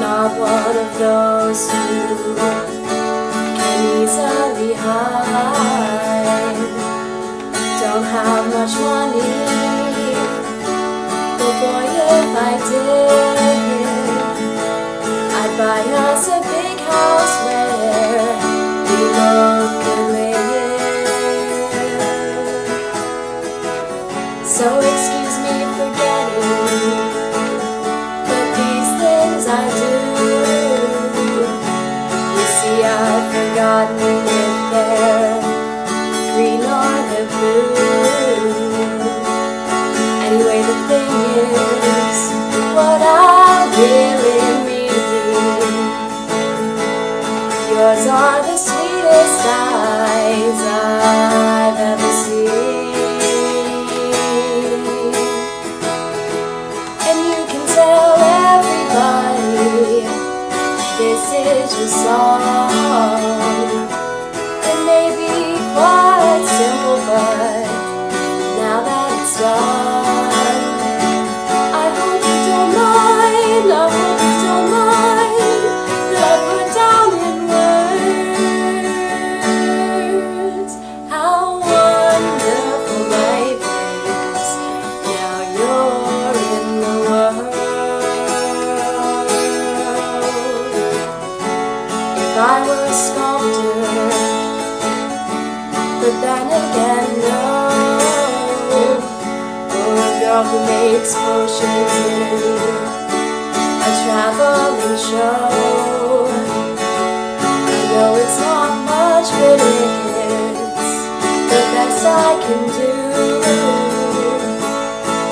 not one of those who can easily hide. Forgotten if they're green or they're blue. Anyway, the thing is, what I really mean. Yours are the sweetest eyes I've ever this is your song. Sculptor, but then again, no. Or a girl who makes potions in a traveling show. I know it's not much, but it's the best I can do.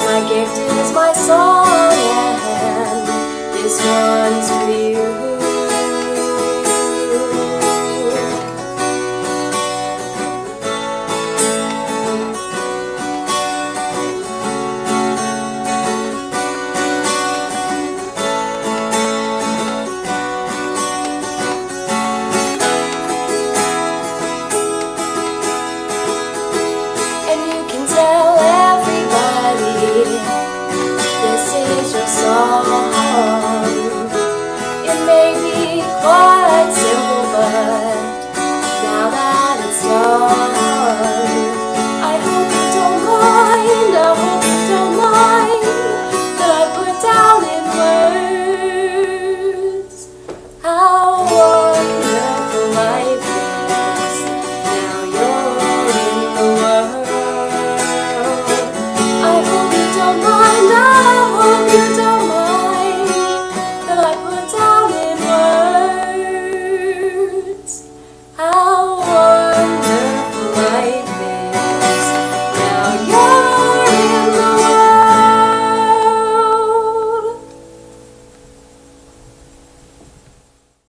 My gift is my song, and this one's love. How